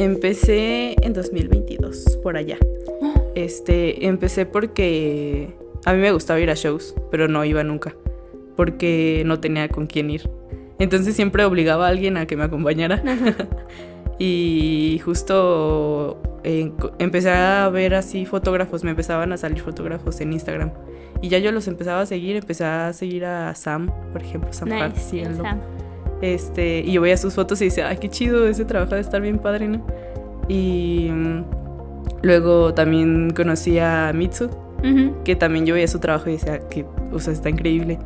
Empecé en 2022, por allá. Este, empecé porque a mí me gustaba ir a shows, pero no iba nunca, porque no tenía con quién ir. Entonces siempre obligaba a alguien a que me acompañara. y justo eh, empecé a ver así fotógrafos, me empezaban a salir fotógrafos en Instagram. Y ya yo los empezaba a seguir, empecé a seguir a Sam, por ejemplo, Sam Hart, Este, y yo veía sus fotos y decía, ay, qué chido, ese trabajo de estar bien padre, ¿no? Y mm, luego también conocí a Mitsu, que también yo veía su trabajo y decía, que, o sea, está increíble.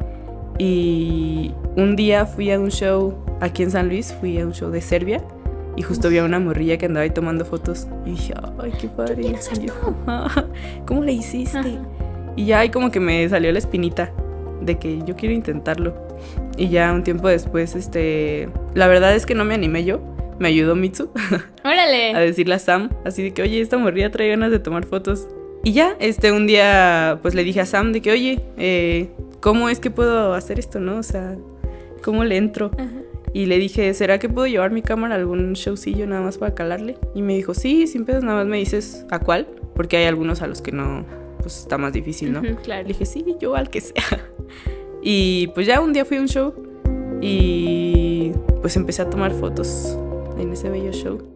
Y un día fui a un show aquí en San Luis, fui a un show de Serbia y justo vi a una morrilla que andaba ahí tomando fotos y dije, ay, qué padre. ¿Cómo le hiciste? Y ya ahí como que me salió la espinita de que yo quiero intentarlo. Y ya un tiempo después, este, la verdad es que no me animé yo, me ayudó Mitsu. Órale. a decirle a Sam, así de que, oye, esta morrilla trae ganas de tomar fotos. Y ya, este, un día, pues le dije a Sam de que, oye, eh, ¿cómo es que puedo hacer esto, no? O sea, ¿cómo le entro? Y le dije, ¿será que puedo llevar mi cámara a algún showcillo nada más para calarle? Y me dijo, sí, sin pedos, nada más me dices a cuál, porque hay algunos a los que no, pues está más difícil, ¿no? claro. Le dije, sí, yo al que sea. Y pues ya un día fui a un show y pues empecé a tomar fotos en ese bello show.